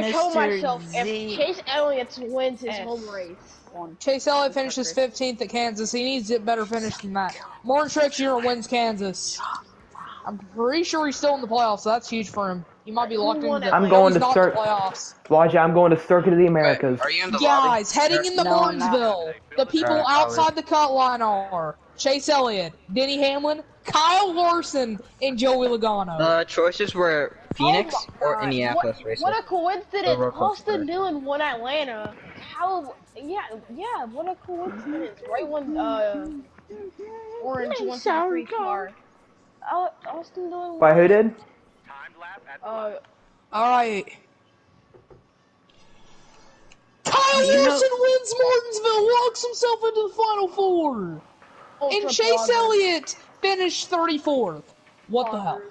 gonna kill myself Z. if Chase Elliott wins his F. home race. One. Chase Elliott finishes 15th at Kansas. He needs a better finish than that. Martin Truex Jr. wins Kansas. I'm pretty sure he's still in the playoffs, so that's huge for him. He might be locked in. the I'm going to not the start- playoffs. Elijah, I'm going to Circuit of the Americas. Wait, are you in the Guys, lobby? heading into No, I'm. Burnsville, the people Alright, outside the cut line are Chase Elliott, Denny Hamlin, Kyle Larson, and Joey Logano. The choices were Phoenix Oh or God. Indianapolis what, races. What a coincidence! Austin Dillon won Atlanta. How? Yeah, yeah. What a coincidence! Right when uh, Orange I'm won the free car. Uh, Austin Dillon. By who did? Uh, All right. Kyle You know- Larson wins Martinsville, walks himself into the final four, Ultra and Chase Elliott finished 34th. What the hell?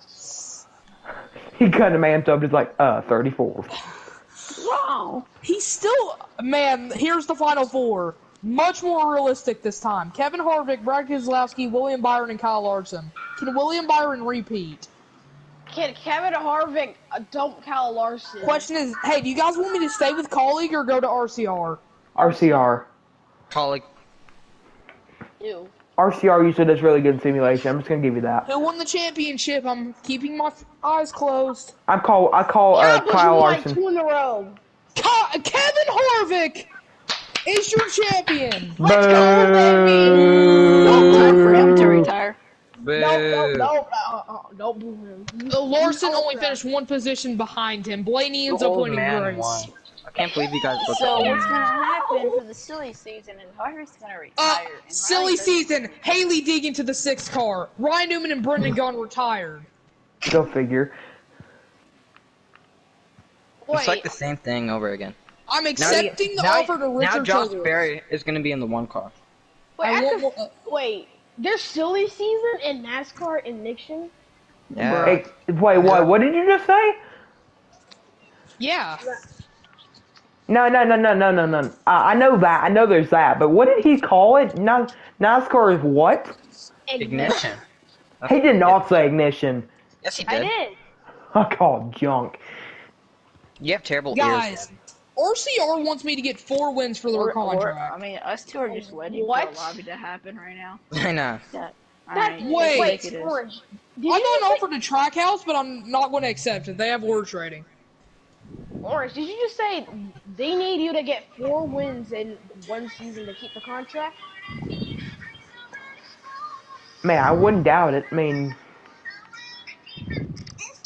He cut a man up, just like, uh, 34. Wow. He's still man. Here's the final four. Much more realistic this time. Kevin Harvick, Brad Keselowski, William Byron, and Kyle Larson. Can William Byron repeat? Can Kevin Harvick uh, dump Kyle Larson? Question is, hey, do you guys want me to stay with Kaulig or go to RCR? RCR. Kaulig. Ew. RCR usually does really good simulation. I'm just gonna give you that. Who won the championship? I'm keeping my eyes closed. I call I call uh, Yeah, but Kyle you won Larson. two in a row. Ka- Kevin Harvick is your champion. Let's go, Boo. baby. Time for him to retire. Boo. No, no, no, uh, uh, no, boo him. Uh, Larson only finished one position behind him. Blaney ends The up old winning the man race. Won. I can't believe you guys looked So at what's gonna happen for the silly season is Harvick's gonna Uh, retire. and silly Riley's gonna- season. Hailie Deegan to the sixth car. Ryan Newman and Brendan Gaughan retired. Go figure. It's like the same thing over again. I'm Now, accepting the now, offer to Richard now Richard Josh Childress. Berry is going to be in the one car. wait, I I want could- more- wait. There's silly season in NASCAR in Nixon. Yeah. Hey, wait, what? What did you just say? yeah. No, no, no, no, no, no, no. Uh, I know that. I know there's that. But what did he call it? Na- NASCAR is what? Ignition. He did not say ignition. Yes, he I did. did. I called junk. You have terrible Guys, ears. RCR wants me to get four wins for the Or- or- I mean, us two are just waiting What? for a lobby to happen right now. I know. That, That, alright, Wait. wait, take it as- Orange. Did I you got an just offer to Trackhouse, but I'm not going to accept it. They have worse trading. say, Orange, did you just say they need you to get four wins in one season to keep the contract? Man, I wouldn't doubt it. I mean,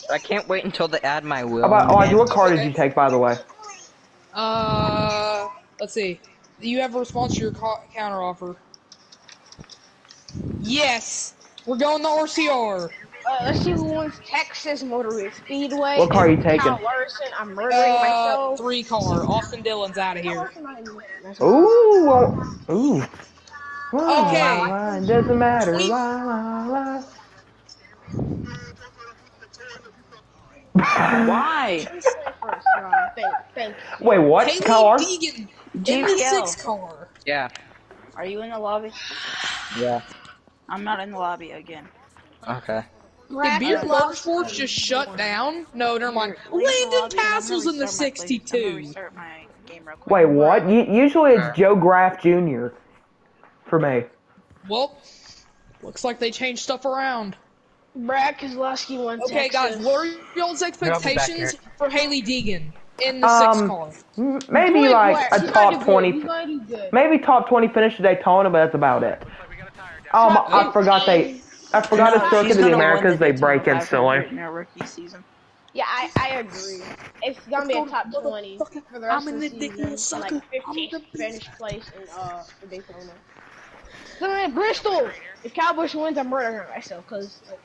I can't wait until they add my will. how about Elijah? What car did you take, by the way? Uh, let's see. You have a response to your co- counter offer. Yes, we're going to RCR. Uh, let's see who wins Texas Motor Speedway. What car are you Kyle taking? Larson, I'm murdering Uh, myself. three car. Austin Dillon's out of here. Ooh, well, ooh. Why, Okay. why, why, it doesn't matter. Uh, thank, thank you. why. Wait, what? Hailie Kyle Larson? Deegan in the JPL. car. Yeah. Are you in the lobby? Yeah. I'm not in the lobby again. Okay. Did Beard Motorsports just shut down? No, never mind. Leave the Landon lobby, I'm Tassel's in the restart my place. I'm gonna 62. restart my game real quick. Wait, what? U- usually it's Joe Graf Jr. for me. Well, looks like they changed stuff around. Brad Keselowski won Okay, Texas. guys, what are y'all's I'll be back expectations here. for Hailie Deegan in the sixth Um, car? Maybe Doing like what? a He's top 20, He's gonna do good. maybe top 20 finish at Daytona, but that's about it. Um, I forgot they, I forgot No, it's Circuit she's of the gonna Americas, they break 500 instantly. in her rookie season. Yeah, I, I agree. It's gonna be a top 20 for the rest I'm of in the the season. dick, and, like sucker. I'm 15th the- finish place in uh in Daytona. So in Bristol, if Cowboys wins, I'm murdering myself because like,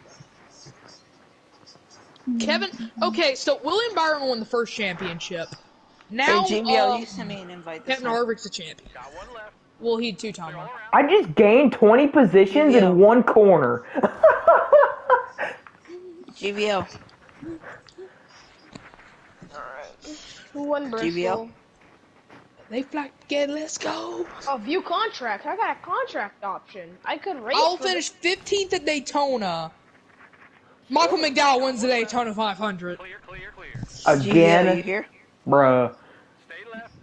Kevin, okay, so William Byron won the first championship. Now, hey, JBL, uh, you send me an invite. This Kevin time. Harvick's a champion. Well, he two time. I just gained 20 positions Yeah. in one corner. JBL. who won Bristol? GBL? They fly together, let's go. Oh, view contract. I got a contract option. I could race. I'll for the- finish 15th at Daytona. Michael McDowell wins the Daytona 500. JBL, you Again, here? Bruh.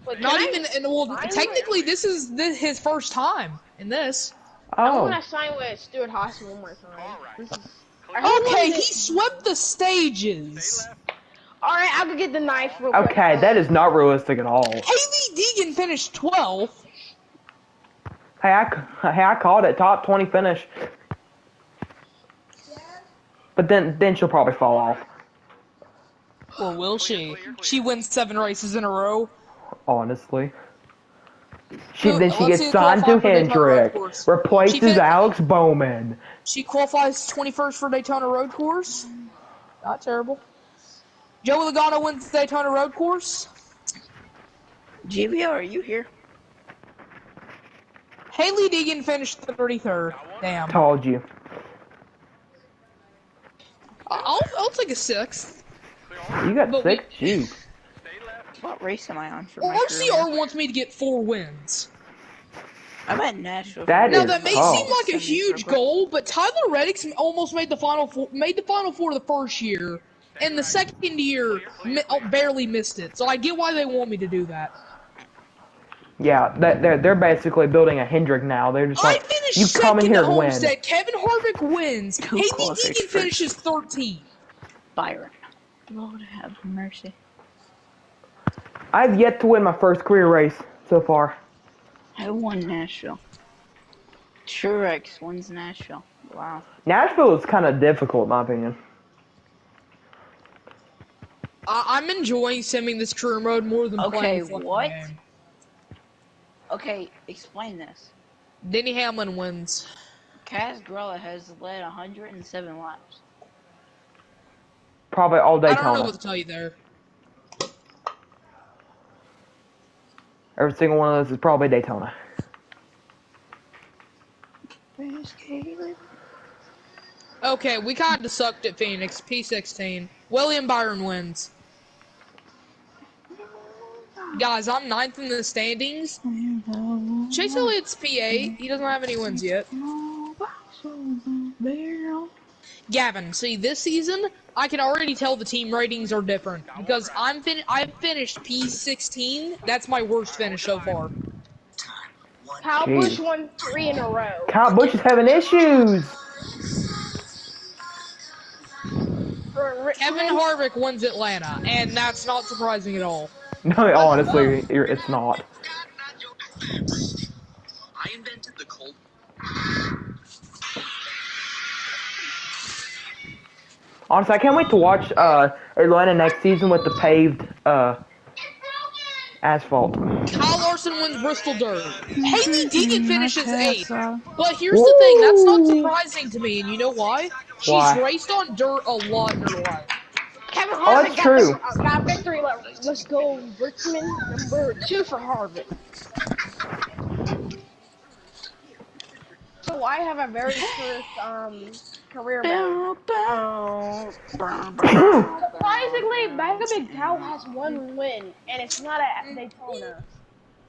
Wait, Not can I- even, and well, sign technically, this is this, his first time in this. Oh. I want to sign with Stewart-Haas one more time. This is- Okay, he swept the stages. All right, I'll go get the knife real quick. Okay, that is not realistic at all. Hailie Deegan finished 12th. Hey, I, c- hey, I called it top 20 finish. But then, then she'll probably fall off. Or will she? She wins seven races in a row. Honestly. She Who- then she gets see who signed to qualified for Daytona Road Hendrick, Course. She replaces fin- Alex Bowman. She qualifies 21st for Daytona Road Course. Not terrible. Joey Logano wins the Daytona Road Course. GBO, are you here? Hailie Deegan finished 33rd. Damn. Told you. I'll, I'll take a sixth. You got But we- six? Jeez. What race am I on for Well, my career? RCR wants me to get four wins. I'm at Nashville. That Now is that may tough. seem like a huge goal, but Tyler Reddick's almost made the final four, made the final four the first year, and the second year mi- oh, barely missed it. So I get why they want me to do that. Yeah, they're they're basically building a Hendrick now. They're just I like, finished you come in second here at and win. Homestead. Kevin Harvick wins. Who Hailie Deegan finishes 13. Byron. Lord have mercy. I've yet to win my first career race so far. I won Nashville. Truex wins Nashville. Wow. Nashville is kind of difficult, in my opinion. I- I'm enjoying simming this career mode more than Okay, playing the fucking what? game. Okay, explain this. Denny Hamlin wins. Kaz Grala has led 107 laps. Probably all day. I don't know what to tell you there. Every single one of those is probably Daytona. Okay, we kind of sucked at Phoenix. P16. William Byron wins. Guys, I'm ninth in the standings. Chase Elliott's P8. He doesn't have any wins yet. Gavin, see, this season, I can already tell the team ratings are different because I'm fin- I finished P16. That's my worst finish so far. Kyle Jeez. Busch won three in a row. Kyle Busch is having issues. For Kevin Harvick wins Atlanta, and that's not surprising at all. No, honestly, it's not. I invented the cold. Honestly, I can't wait to watch uh, Atlanta next season with the paved uh, asphalt. Kyle Larson wins Bristol Dirt. Hailie Deegan finishes eighth. But here's the thing, that's not surprising to me, and you know why? She's Why? raced on dirt a lot in her life. Kevin Oh, Harvick that's got, true. The, uh, got victory. Let- Let's go, Richmond number two for Harvick. So I have a very first um career mode. Surprisingly, Mega Big Cow has one win, and it's not at Daytona.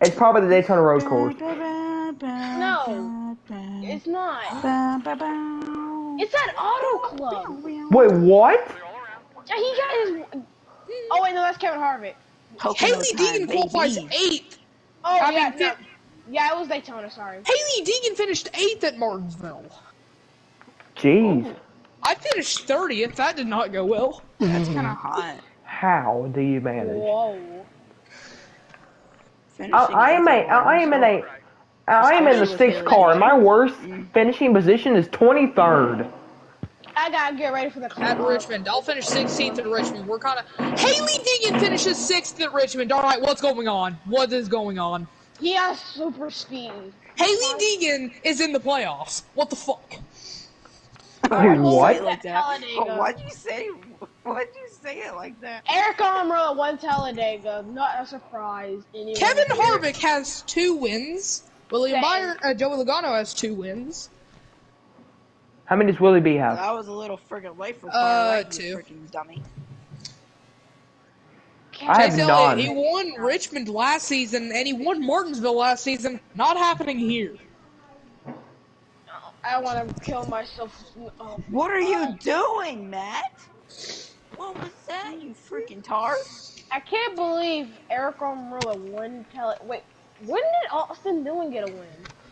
It's probably the Daytona Road Course. No, it's not. It's at Auto Club. Wait, what? Yeah, he got his. Oh wait, no, that's Kevin Harvick. Hailie Deegan qualifies eighth. Oh I yeah, mean, no. yeah, it was Daytona. Sorry. Hailie Deegan finished eighth at Martinsville. Jeez. I finished 30th. That did not go well. That's kind of hot. How do you manage? Whoa. I, I am a, I am in a, I am in the sixth car. and My worst finishing position is 23rd. I gotta get ready for the At. Richmond. I'll finish 16th at Richmond. We're kind of. Hailie Deegan finishes 6th at Richmond. All right, what's going on? What is going on? He has super speed. Hailie Deegan is in the playoffs. What the fuck? Wait, what? like. Oh, why'd you say? Why'd you say it like that? Eric Almirola won Talladega. Not a surprise. Anyway. Kevin Harvick has two wins. William Same. Byron, uh, Joey Logano has two wins. How many does Willie B have? That was a little friggin' late for Uh, Tyler Wright, two. freaking dummy. I have Chase none. He won Richmond last season, and he won Martinsville last season. Not happening here. I want to kill myself. Oh. What are you doing, Matt? What was that, you freaking tar? I can't believe Eric Almirola won. Tele- Wait, when did Austin Dillon get a win?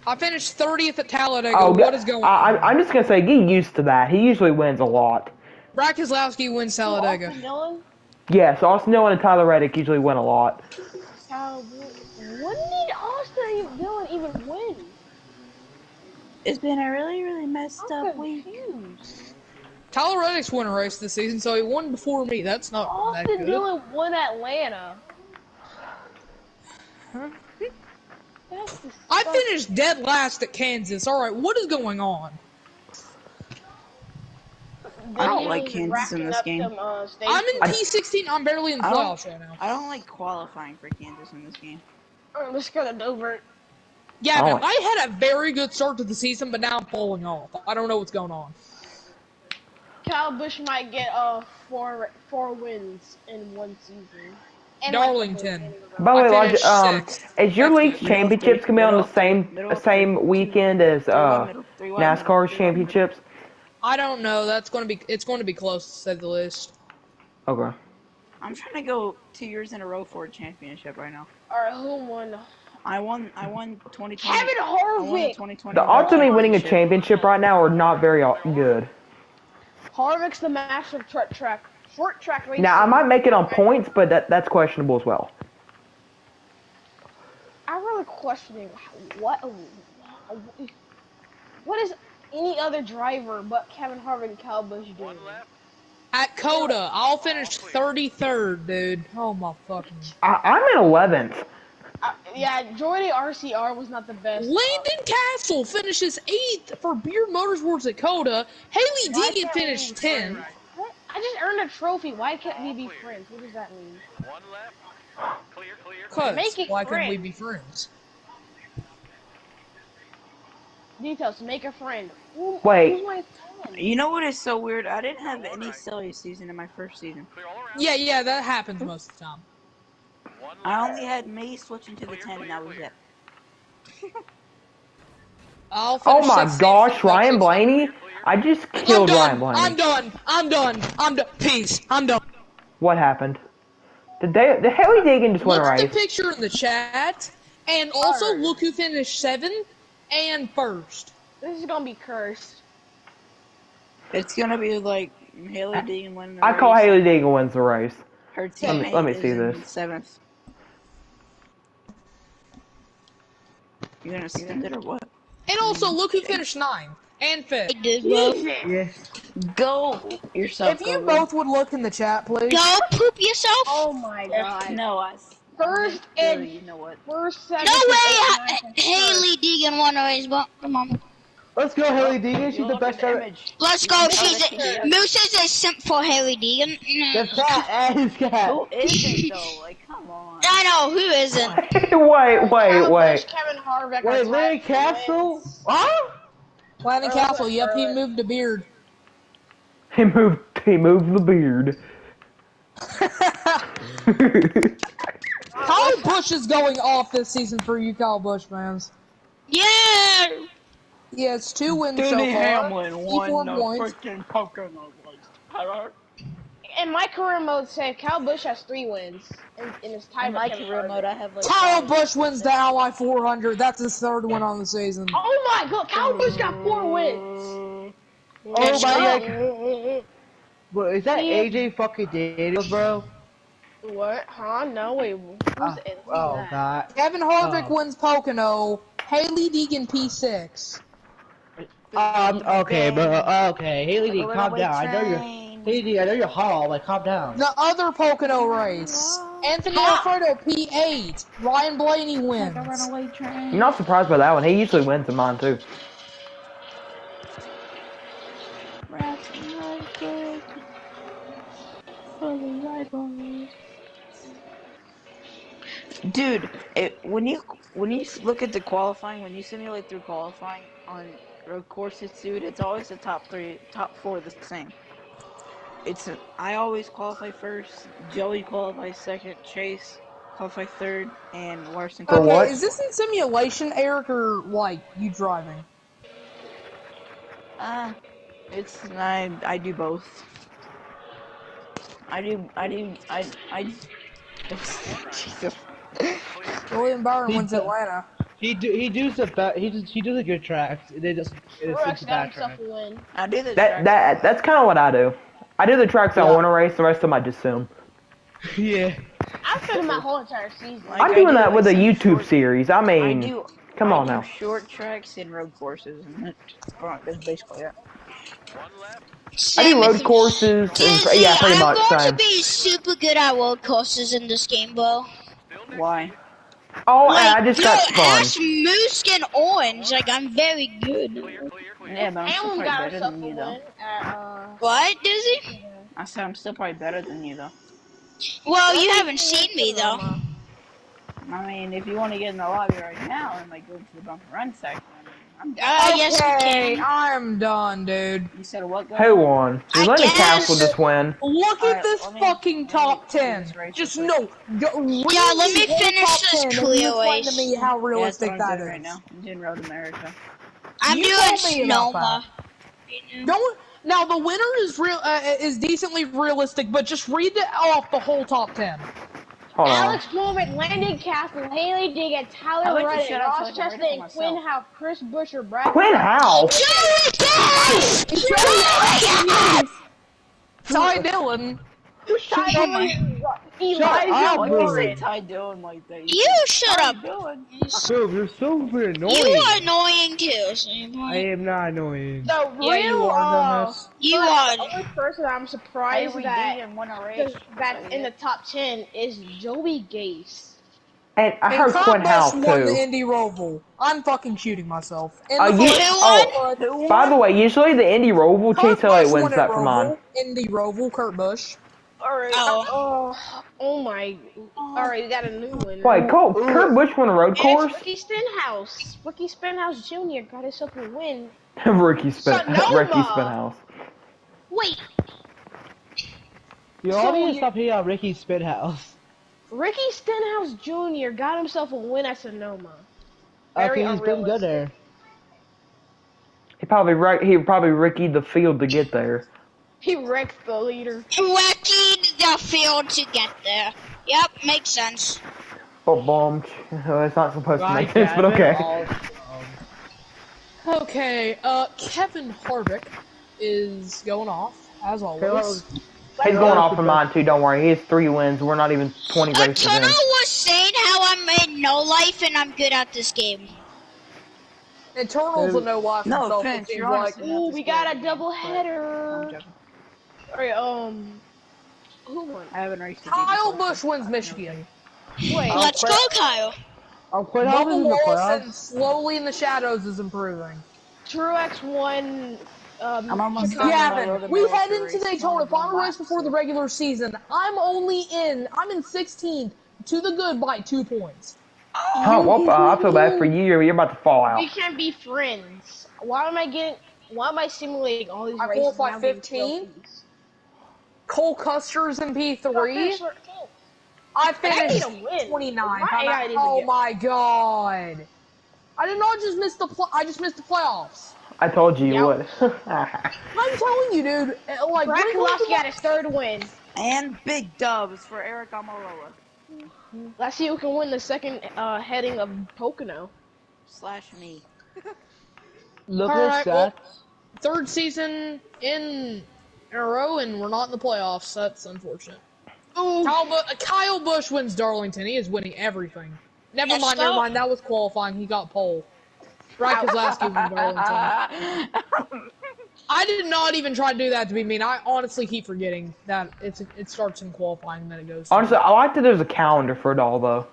I finished 30th at Talladega. Oh, what is going I, on? I, I'm just gonna say, get used to that. He usually wins a lot. Brad Keselowski wins Talladega. Austin Dillon? Yes, Austin Dillon and Tyler Reddick usually win a lot. How, when did Austin Dillon even win? It's been a really, really messed I'm up week. Tyler Reddick's won a race this season, so he won before me. That's not that Austin good. Dillon won Atlanta. That's I finished dead last at Kansas. All right, what is going on? I don't Then like he Kansas in this game. them, uh, I'm in points. P16. I'm barely in the I don't- playoffs right now. I don't like qualifying for Kansas in this game. Let's go to Dover. Yeah, Oh. man, I had a very good start to the season, but now I'm falling off. I don't know what's going on. Kyle Busch might get uh four four wins in one season. And Darlington. like- By the way, I Lodge, um, is your That's league's championships gonna be on the same Middle- same weekend as Three uh middle, three NASCAR's middle. championships? I don't know. That's going to be. It's going to be close to say the least. Okay. I'm trying to go two years in a row for a championship right now. All right, who won? I won. I won 2020. Kevin Harvick. 2020 the odds of me winning a championship right now are not very good. Harvick's the master of track, short track racer. Now I might make it on points, but that that's questionable as well. I'm really questioning what what is any other driver but Kevin Harvick and Kyle Busch doing? At COTA, I'll finish 33rd, dude. Oh my fucking. I, I'm in 11th. Yeah, Jordy RCR was not the best. Uh, Landon Cassill finishes eighth for Beer Motorsports Dakota. Hailie no, Deegan finished tenth. I just earned a trophy. Why can't All we be clear. friends? What does that mean? One left. Clear, clear. Cause why couldn't we be friends? Details. Make a friend. Ooh, Wait. You know what is so weird? I didn't have any silly season in my first season. Yeah, yeah, that happens most of the time. One I only had me switching to the 10 and that was it. I'll Oh my gosh, Ryan Blaney! I just killed done. Ryan I'm done. I'm done. I'm done. Peace. I'm done. What happened? Did they? Did Hailie Deegan just win Look at the picture in the chat, and also Alright. look who finished seventh and first. This is gonna be cursed. It's gonna be like Hailie Deegan winning the I call. Hailie Deegan wins the race. Her Let teammate me- let me is see in this. Seventh. You gonna send it or what? And also look who finished ninth and fifth. Go yourself. If you go, both would look in the chat, please. Go poop yourself. Oh my god. No, I. First Really, and you know what? first, second. No way, and Ha- ninth and first. Hailie Deegan won a race, but come on. Let's go, Hailie Deegan. She's You the best the ever. image. Let's go. Yeah, She's a. Moose is a simp for Hailie Deegan. The cat ass cat. Who isn't though? Like, come on. I know who isn't. wait, wait, Kyle Busch, wait. Kevin Harvick. are Wait, tied Larry for Castle? wins. Huh? Landon Uh, Cassill. Yep, he moved a beard. He moved. He moved the beard. Kyle Busch is going off this season for you, Kyle Busch fans. Yeah. He has two wins so Denny far. Hamlin Four won the points. freaking Pocono race. In my career mode, say Kyle Busch has three wins in, in his time. In my career Harvick. mode, I have like. Kyle five. Busch wins the Ally 400. That's his third win on the season. Oh my god, Kyle Busch got four wins. Oh my Oh. god. Bro, is that Yeah. AJ fucking Daniels, bro? What? Huh? No, wait. Who's, Oh, who's oh that? god. Kevin Harvick Oh. wins Pocono. Hailie Deegan P6. Um, okay, bro. Okay, Hailie D, Like a calm runaway down. I know you're. Train. Hailie D, I know you're hot, like calm down. The other Pocono race. Anthony Alfredo P8. Ryan Blaney wins. Like a runaway train. I'm not surprised by that one. He usually wins in mine too. Rats like it. For the right boys. Dude, it, when you when you look at the qualifying, when you simulate through qualifying on road courses, dude, it's always the top three, top four the same. It's I always qualify first. Joey qualifies second. Chase qualify third, and Larson. For okay, what? is this in simulation, Eric, or like you driving? Uh, it's I I do both. I do I do I I Jesus. William Byron wins Atlanta. He do he does the be- he does he does a good tracks. They just it's Truex it's a bad track. win. I do the That track- that that's kind of what I do. I do the tracks I want to race. The rest of them I just assume. yeah. I've been my whole entire season. Like, I'm doing do, that like, with a YouTube short- series. I I mean, do. come I on do now. Short tracks and road courses, and that's that's basically it. I do road courses and yeah, pretty I'm much going same. to be super good at road courses in this game, bro. Why? Oh, and Like, I just no, got spun. ask Moose and Orange. Like, I'm very good. Clear, clear, clear. Yeah, but I'm still Hamlin probably better than you though. At, uh, What, Dizzy? I said I'm still probably better than you though. Well, you haven't seen me, though. I mean, if you want to get in the lobby right now and like go to the bump and run section, I'm Uh, yes, we Okay, can. I'm done, dude. You said what? guy? Who won? I Did Lenny guess- Cassill just win? Look Alright, at this me- fucking top ten. this Just real no. Go, read Yeah, let me finish this 10 and explain to me how Yeah, that's realistic I'm doing right now. I'm doing Road America. I'm You doing told me about Sonoma. Don't. Now the winner is real uh, is decently realistic, but just read it off the whole top ten. Hold on. Alex Mormon, Landon Cassill, Hailie Diggett, I'd Tyler like to Reddick, shut up Ross so I can read Chestnut, it and for Quinn myself. Howe, Chris Buescher, Brad. Quin Houff. Ty Dillon. Elijah up, Why do you say Warren. Ty Dillon like that? You shut up. Dillon. Dude, you're so annoying. You are annoying too. So I am not annoying. The Yeah, you real, are, uh, Dennis. You the are. only person I'm surprised Hailie that Deegan won a race. that's in the top ten is Joey Gase. And I And heard Kyle Quin Houff Busch won the. Indy Roval. I'm fucking shooting myself. And Uh, you, first- oh, by the way, usually the Indy Roval, Kurt Chase Elliott wins won at that for mine. Roval. Indy Roval, Kurt Busch. Alright. Oh. Oh, oh my. Alright, we got a new one. Wait, Cole, Kurt Busch won a road It's course? Ricky Stenhouse. Ricky Stenhouse Jr. got himself a win. Ricky Spin, Sonoma. Ricky Spinhouse. Wait, You So all need to you- stop hitting on Ricky Spithouse. Ricky Stenhouse Jr. got himself a win at Sonoma. Very Okay, he's been good there. He probably right. He probably Ricky the field to get there. He wrecked the leader. Wrecking the field to get there. Yep, makes sense. Oh, bomb. It's not supposed to make sense, but okay. all- Okay, uh, Kevin Harvick is going off, as always. He's going off of mine too. Don't worry. He has three wins. We're not even 20 A races in. tunnel was saying how I'm in no life and I'm good at this game. Eternal's a no life No himself, offense, you're like. Ooh, we this got a double but- header. I'm joking. Alright, um, who won? I haven't raced. Kyle Busch wins Michigan. Wait, Let's go, Kyle. I'm quite Bubba the Morrison slowly in the shadows is improving. Truex won. Um, I'm almost Chicago. Gavin, Road we head into race. Daytona, Only final race before the regular season. I'm only in, I'm in 16th to the good by two points. Oh, well, I feel bad for you. You're, you're about to fall out. We can't be friends. Why am I getting? Why am I simulating all these I races? qualified now getting 15. Trophies? Cole Custer's in I P3. finished 13th. I I finished need a win. 29. Why How I about- oh get- my god. I did not just miss the pl- I just missed the playoffs. I told you you Yep. would. I'm telling you, dude. uh, Like, Brad when it comes Keselowski got his third win. And big dubs for Eric Almirola Let's see who can win the second uh, heading of Pocono. slash me. Look Alright, at well- that. third season in a row, and we're not in the playoffs. That's unfortunate. Kyle, Bu- uh, Kyle Busch wins Darlington. He is winning everything. Never Yes, mind, sir. never mind. That was qualifying. He got pole. Brad Keselowski won Darlington. I did not even try to do that to be mean. I honestly keep forgetting that it's it starts in qualifying and then it goes. Honestly, I like that there's a calendar for it all, though.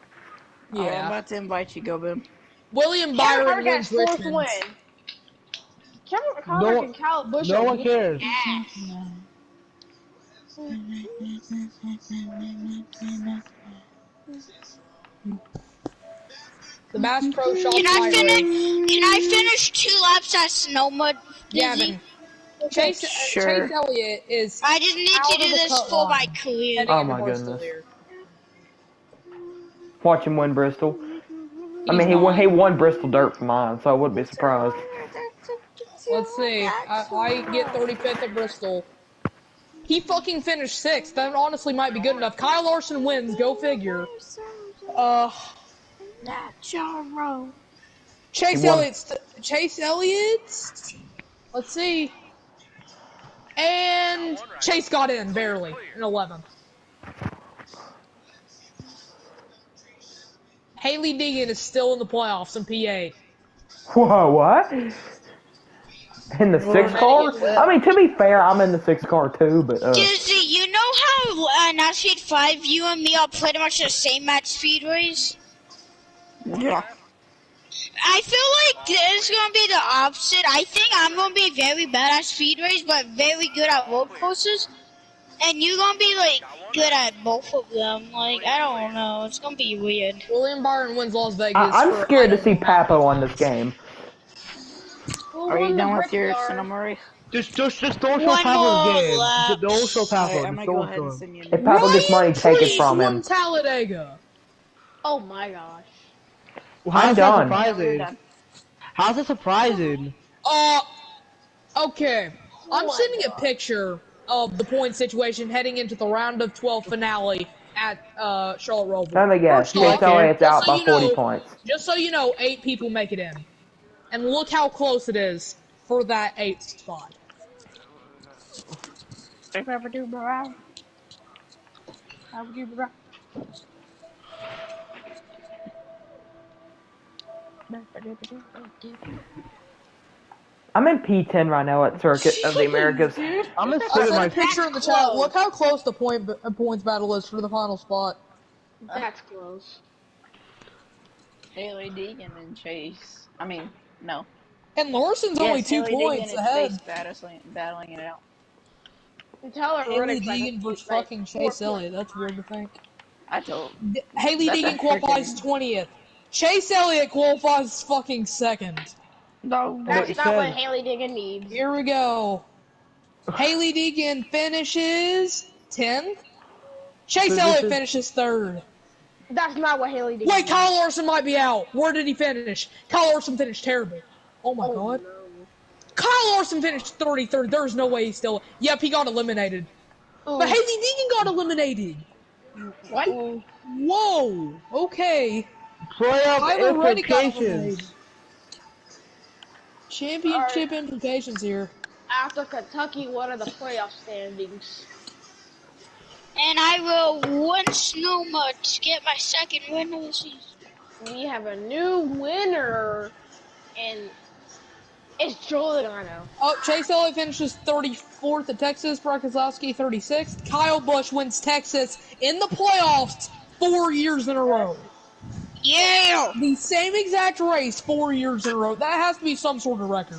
Oh, I'm about to invite you, Gobin. William Kevin Byron Harvick got wins fourth Richmond. win. Kevin No one- and Kyle Busch No are one beating cares. ass. The Bass Pro Shop Can I finish? Can I finish two laps at Sonoma? Gavin. Chase, uh, Sure. Chase Elliott is I just need Out to of do the this cut for my line. career. heading Oh my goodness. Watch him win Bristol. I mean, he won, he won Bristol Dirt for mine, so I wouldn't be surprised. Let's see. I, I get 35th at Bristol. He fucking finished sixth. That honestly might be good enough. Kyle Larson wins. Go figure. Uh, Natural. Chase He won. Elliott's Chase Elliott's. Let's see. And Chase got in barely in 11th. Hailie Deegan is still in the playoffs in P8. Whoa, what? In the six car? I mean, to be fair, I'm in the six car too, but uh, Dizzy, you know how uh, not Speed 5, you and me are pretty much the same at Speedways? Yeah. I feel like this is gonna be the opposite. I think I'm gonna be very bad at speedways, but very good at road courses, and you're gonna be like good at both of them. Like I don't know, it's gonna be weird. William Byron wins Las Vegas. I, I'm scared to see Papo on this game. Are you done with your Cinemori? Just, just, just don't show One Pablo's more game. Just don't show Alright, Pablo. I'm Just go don't ahead show him. send. If Pablo gets money, take it from him. Talladega. Oh my gosh. Well, how's I'm that done. surprising? How's it surprising? Uh, okay. I'm Oh my sending a picture of the point situation heading into the round of 12 finale at uh, Charlotte Roval. Let me guess. First off, Chase Elliott's out just so by 40 know- points. Just so you know, eight people make it in. And look how close it is for that eighth spot. I'm in P10 right now at Circuit of the Americas. I'm gonna I in sent my. a picture in the chat. Look how close the point uh, points battle is for the final spot. That's close. Hailie Deegan and Chase. I mean, no. And Larson's Yes, only two Hailie Deegan points and ahead. Chase battling, battling it out. And Tyler Hailie Reddick's like, Deegan versus like fucking Chase points. Elliott. That's weird to think. I told. D- Hailie Deegan qualifies twentieth. Chase Elliott qualifies fucking second. No, That's you not what. Hailie Deegan needs. Here we go. Hailie Deegan finishes tenth. Chase So Elliott is- finishes third. That's not what Hailie did. Wait. Kyle Larson might be out. Where did he finish? Kyle Larson finished terrible. Oh my Oh, god. no. Kyle Larson finished 33rd. There's no way he's still. Yep, he got eliminated. Oh. But Hailie Deegan got eliminated. What? Whoa. Okay. Playoff Tyler Reddick got implications. eliminated. Championship implications here. After Kentucky what are the playoff standings. And I will once no more to get my second win of the season. We have a new winner, and it's Joel Logano. Oh, Chase Elliott finishes 34th at Texas. Brock Kozlowski 36th. Kyle Busch wins Texas in the playoffs four years in a row. Yeah. The same exact race four years in a row. That has to be some sort of record.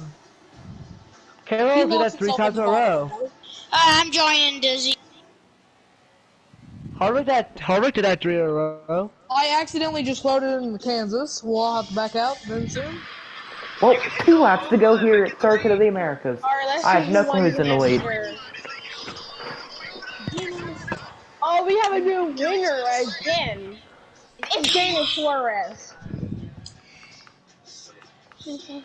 He Carol did locks that three times in a row. final. Uh, I'm joining Dizzy. Harvick that Harvick did that three in a row. I accidentally just loaded in Kansas. We'll have to back out then soon. Well, two laps to go here at Circuit of the Americas. Alright, let's I have who no won clue who's in the lead. Oh, we have a new winner again. It's Daniel Suarez.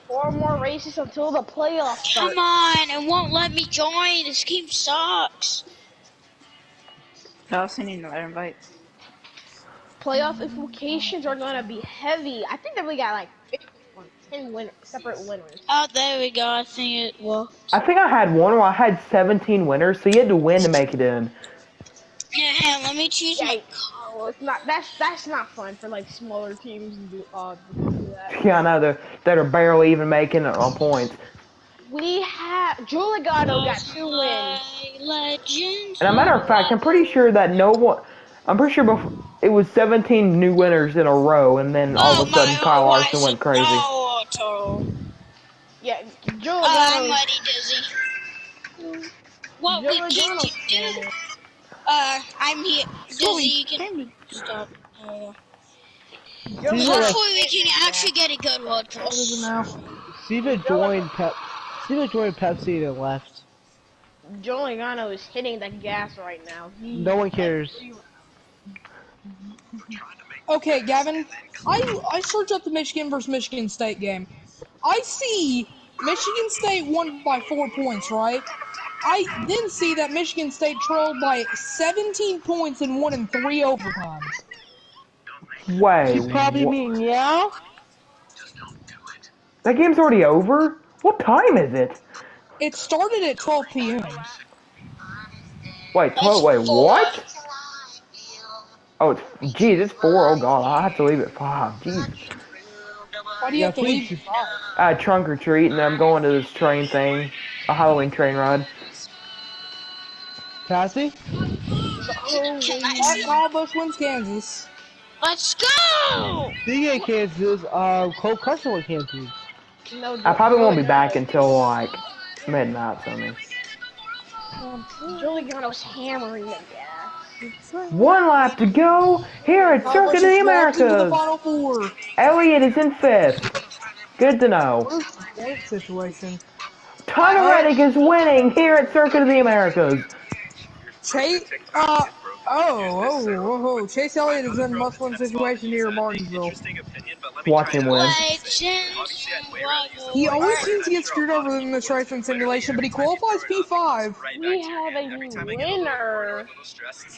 Four more races until the playoffs start. Come on, it won't let me join. This game sucks. I'll send you another invite. Playoff implications are gonna be heavy. I think that we got like 10 win- separate winners. Oh, there we go. I think it will. I think I had one where I had 17 winners, so you had to win to make it in. Yeah, hang on, let me choose my. Yikes. Well, it's not. That's that's not fun for like smaller teams to do, uh, to do that. Yeah, I know they're that are barely even making it on points. We have Joe Logano got two wins. Legend. And a matter of fact, I'm pretty sure that no one. I'm pretty sure before, it was 17 new winners in a row, and then all of a sudden Kyle Larson went crazy. Auto. Yeah, Joe Oh, I'm Logano. ready, Dizzy. What Joe we get to do? Uh, I'm here. Dizzy, you can stop. Uh, Joe These Logano. are- hopefully, we can actually get a good one. Steven joined Pep. Steven joined Pepsi and left. Joe Logano is hitting the gas right now. He, No one cares. Okay, Gavin, I I searched up the Michigan versus Michigan State game. I see Michigan State won by four points, right? I did see that Michigan State trailed by 17 points and won in three overtimes. Wait, You probably wha- mean yeah? that game's already over? What time is it? It started at 12 p.m. Wait, 12, wait, what? Oh, it's, geez, it's 4. Oh, God, I have to leave at 5. Jeez. Why do you Yeah, have to please. leave? I had trunk or treat, and I'm going to this train thing. A Halloween train ride. Cassie? At Kyle Busch wins Kansas. Let's go! Speaking of Kansas, uh, Cole Custer went Kansas. No, I probably won't be back until, like, midnight something. Giuliano's hammering the gas. One lap to go here at Circuit of the is walked into the Americas. Final Four. Elliott is in fifth. Good to know. What is situation? Tyler Reddick is winning here at Circuit of the Americas. Chase, uh, oh, oh, oh, oh, Chase Elliott is in a must-win situation here at Martinsville. Watch him win. He always seems to get screwed over in this racing simulation, but he qualifies P5. We have a new winner.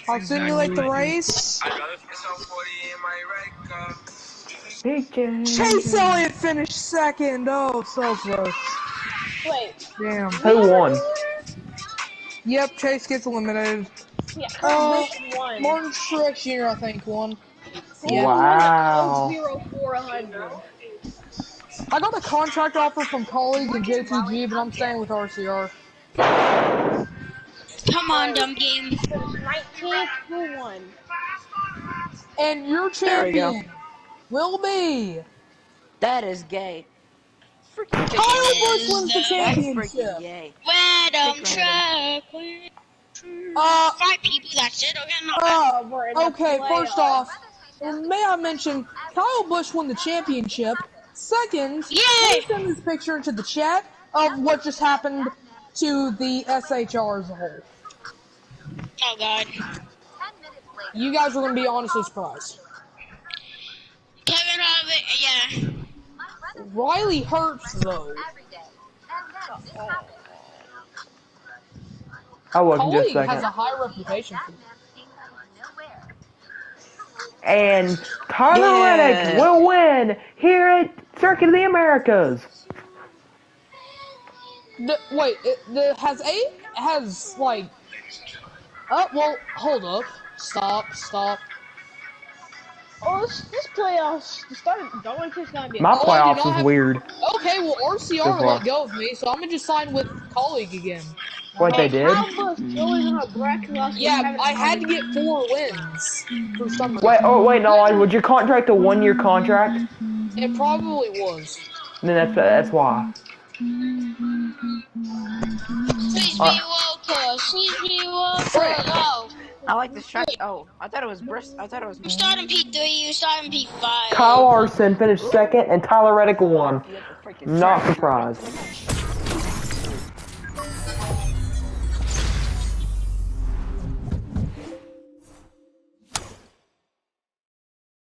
I'll simulate the race. Chase Elliott finished second. Oh, so close. Wait, Damn. Who won? Yep, Chase gets eliminated. yeah, Uh, Kyle Martin Truex Jr. I think won. He Wow. Zero four hundred. I got a contract offer from Kaulig in JTG, but I'm staying with RCR. Come on, dumb game. Nineteenth, who won? And your There champion will be That is gay. Freaking gay. Kyle Busch wins the championship. freaking gay. Random Pick track. Uh, Five people, that's it. Okay, not bad. uh, We're in the okay, first playoffs. Off, may I mention Kyle Busch won the championship. Second, Yay! please send this picture into the chat of what just happened to the SHR as a whole. Oh god. You guys are going to be honestly surprised. Kevin Harvick, yeah. Riley Hurts, though. Oh, look, in just Kaulig a has a high reputation for And Tyler Yeah. Reddick will win here at Circuit of the Americas. The, wait, it, the, has A has like? Uh, well, hold up, stop, stop. Oh, this, this playoffs the start don't think it's gonna be. My Oh, I playoffs not is have- weird. Okay, well RCR let go of me, so I'm gonna just sign with Kaulig again. What they did? Kyle Busch, Joey's on a bracket last week, Yeah, I had to get four wins for some. Wait, oh wait, no, I- would your contract a one-year contract? It probably was. Then that's that's why. Please be Uh, welcome. Please be welcome. I like this track. Oh, I thought it was Brist. I thought it was. you start in P3, you start in P5. Kyle Larson finished second, and Tyler Reddick won. Not surprised.